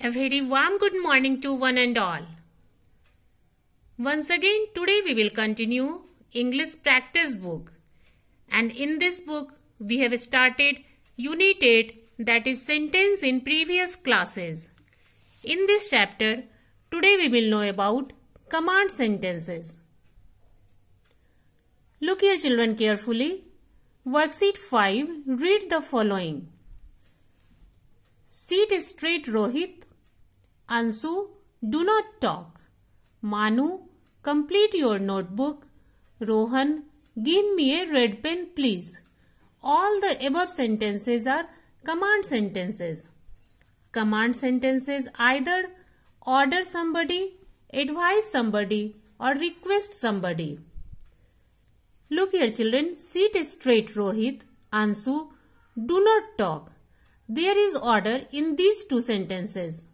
A very warm good morning to one and all. Once again, today we will continue English practice book. And in this book, we have started Unit 8 that is sentence in previous classes. In this chapter, today we will know about command sentences. Look here children carefully. Worksheet 5, read the following. Sit straight Rohit. Ansu, do not talk. Manu, complete your notebook. Rohan, give me a red pen please. All the above sentences are command sentences. Command sentences either order somebody, advise somebody or request somebody. Look here children, sit straight Rohit, Ansu, do not talk. There is order in these two sentences.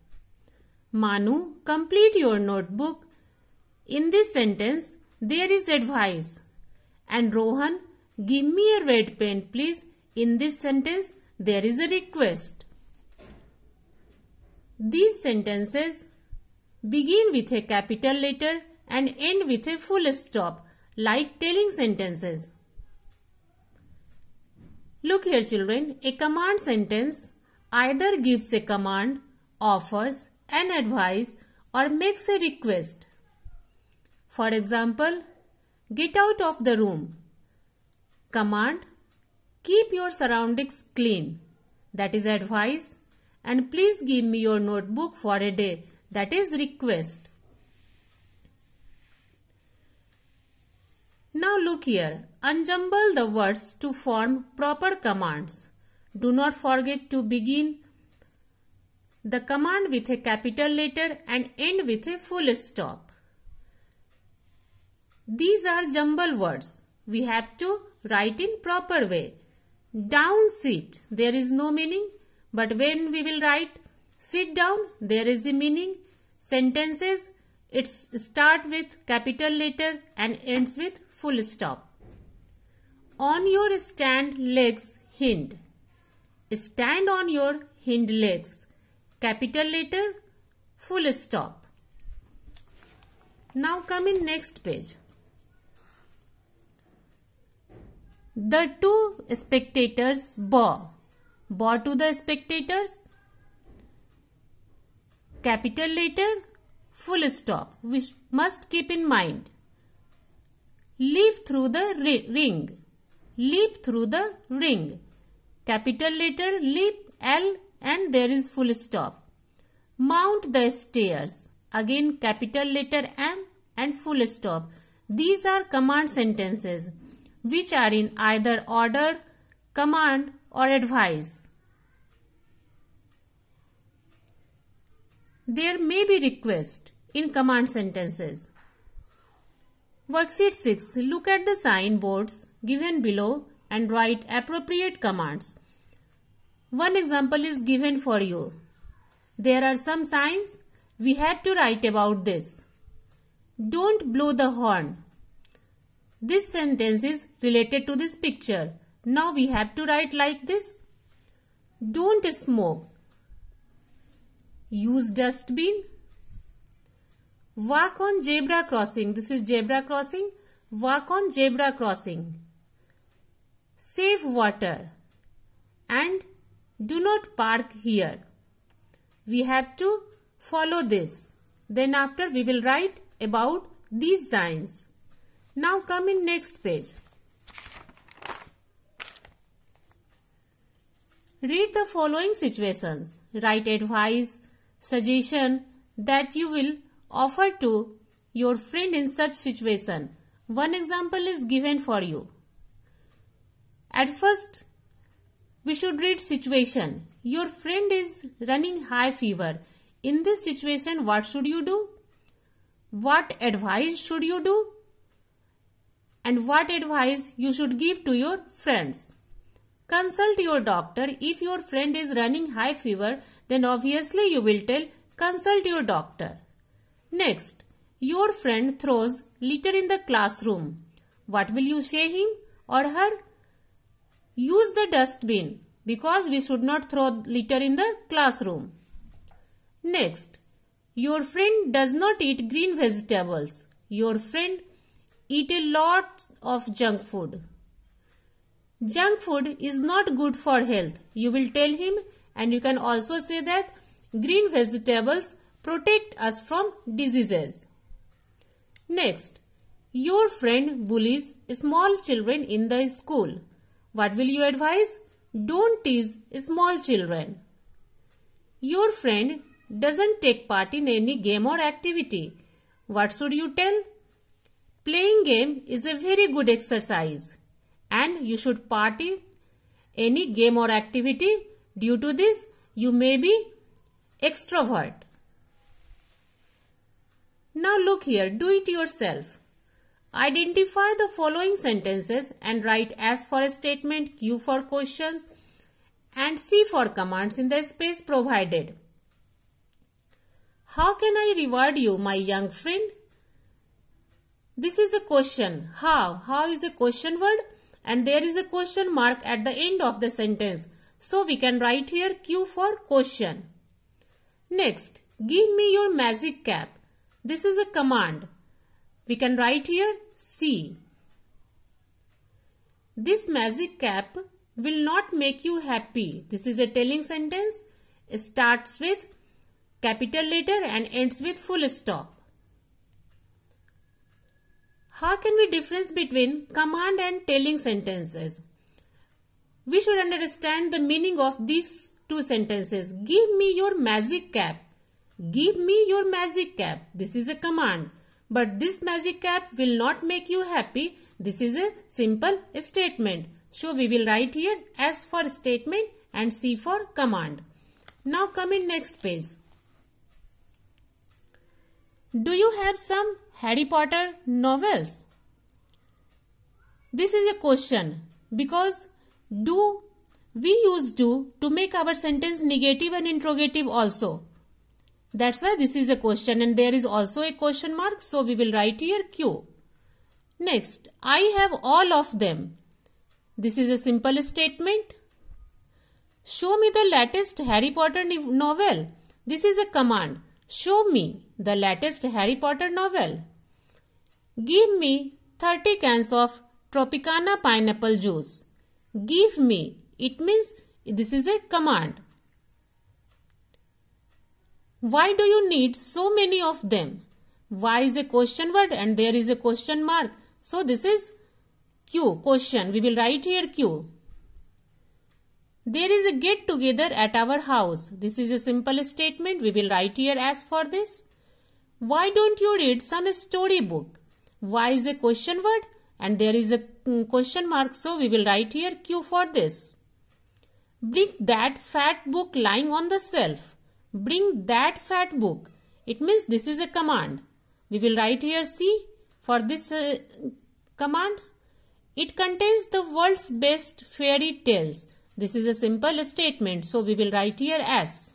Manu, complete your notebook. In this sentence, there is advice. And Rohan, give me a red pen please. In this sentence, there is a request. These sentences begin with a capital letter and end with a full stop like telling sentences. Look here children, a command sentence either gives a command, offers an advice or makes a request. For example, get out of the room. Command, keep your surroundings clean. That is advice. And please give me your notebook for a day. That is request. Now look here. Unjumble the words to form proper commands. Do not forget to begin the command with a capital letter and end with a full stop. These are jumble words. We have to write in proper way. Down sit, there is no meaning. But when we will write sit down, there is a meaning. Sentences, it start with capital letter and ends with full stop. On your stand legs hind. Stand on your hind legs. Capital letter, full stop. Now come in next page. The two spectators bow. Bow to the spectators. Capital letter, full stop. We must keep in mind. Leap through the ring. Leap through the ring. Capital letter, leap, L and there is full stop. Mount the stairs. Again capital letter M and full stop. These are command sentences which are in either order, command or advice. There may be request in command sentences. Worksheet 6. Look at the signboards given below and write appropriate commands. One example is given for you. There are some signs. We had to write about this. Don't blow the horn. This sentence is related to this picture. Now we have to write like this. Don't smoke. Use dustbin. Walk on zebra crossing. This is zebra crossing. Walk on zebra crossing. Save water. And do not park here. We have to follow this. Then after we will write about these signs. Now come in next page. Read the following situations. Write advice, suggestion that you will offer to your friend in such situation. One example is given for you. At first, we should read situation. Your friend is running high fever. In this situation, what should you do? What advice should you do? And what advice you should give to your friends? Consult your doctor. If your friend is running high fever, then obviously you will tell consult your doctor. Next, your friend throws litter in the classroom. What will you say him or her? Use the dustbin because we should not throw litter in the classroom. Next, your friend does not eat green vegetables. Your friend eat a lot of junk food. Junk food is not good for health. You will tell him and you can also say that green vegetables protect us from diseases. Next, your friend bullies small children in the school. What will you advise? Don't tease small children. Your friend doesn't take part in any game or activity. What should you tell? Playing game is a very good exercise and you should party any game or activity. Due to this, you may be extrovert. Now look here, do it yourself. Identify the following sentences and write S for a statement, Q for questions and C for commands in the space provided. How can I reward you, my young friend? This is a question. How? How is a question word? And there is a question mark at the end of the sentence. So we can write here Q for question. Next, give me your magic cap. This is a command. We can write here C. This magic cap will not make you happy. This is a telling sentence. It starts with capital letter and ends with full stop. How can we difference between command and telling sentences? We should understand the meaning of these two sentences. Give me your magic cap. Give me your magic cap. This is a command. But this magic cap will not make you happy. This is a simple statement. So we will write here S for statement and C for command. Now come in next page. Do you have some Harry Potter novels? This is a question because do we use do to make our sentence negative and interrogative also. That's why this is a question and there is also a question mark. So we will write here Q. Next, I have all of them. This is a simple statement. Show me the latest Harry Potter novel. This is a command. Show me the latest Harry Potter novel. Give me 30 cans of Tropicana pineapple juice. Give me. It means this is a command. Why do you need so many of them? Why is a question word and there is a question mark. So this is Q, question. We will write here Q. There is a get together at our house. This is a simple statement. We will write here as for this. Why don't you read some story book? Why is a question word and there is a mm, question mark. So we will write here Q for this. Bring that fat book lying on the shelf. Bring that fat book. It means this is a command. We will write here C for this uh, command. It contains the world's best fairy tales. This is a simple statement. So we will write here S.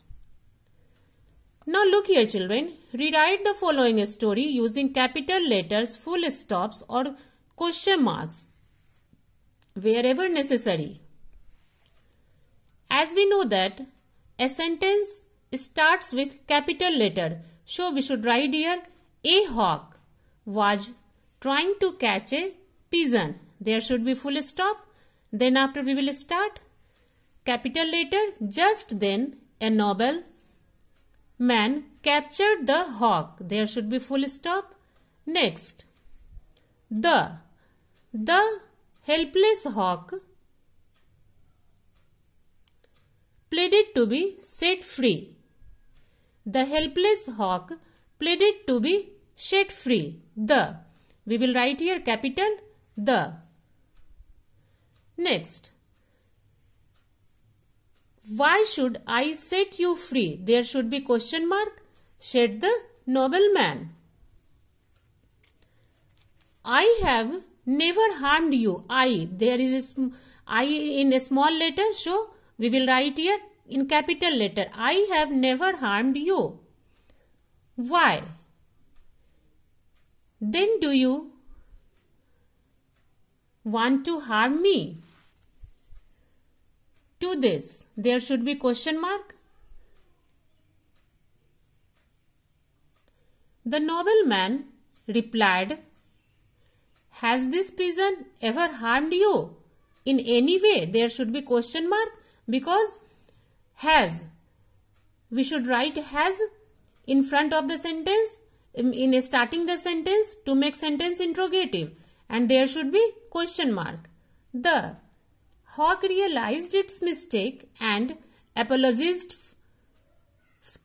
Now look here children. Rewrite the following story using capital letters, full stops or question marks wherever necessary. As we know that a sentence starts with capital letter. So we should write here a hawk was trying to catch a pigeon. There should be full stop. Then after we will start capital letter. Just then a noble man captured the hawk. There should be full stop. Next the the helpless hawk pleaded to be set free. The helpless hawk pleaded to be set free. The. We will write here capital the. Next. Why should I set you free? There should be question mark. Said the nobleman. I have never harmed you. I. There is a I in a small letter. So we will write here in capital letter. I have never harmed you. Why? Then do you want to harm me? To this, there should be question mark. The nobleman replied, Has this pigeon ever harmed you? In any way, there should be question mark because has. We should write has in front of the sentence in starting the sentence to make sentence interrogative and there should be question mark. The hawk realized its mistake and apologized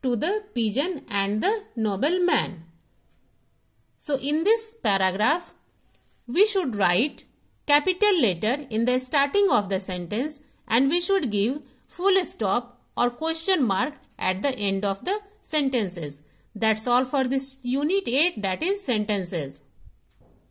to the pigeon and the nobleman. So in this paragraph, we should write capital letter in the starting of the sentence and we should give full stop or question mark at the end of the sentences. That's all for this unit 8 that is sentences.